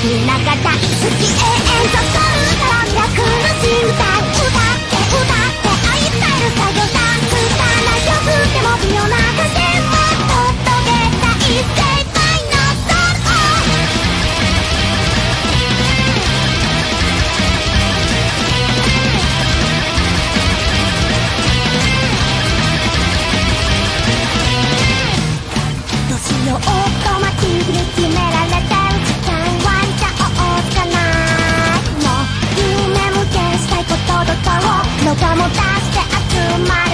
田舎大好き永遠とそんな苦しむだも出して集まる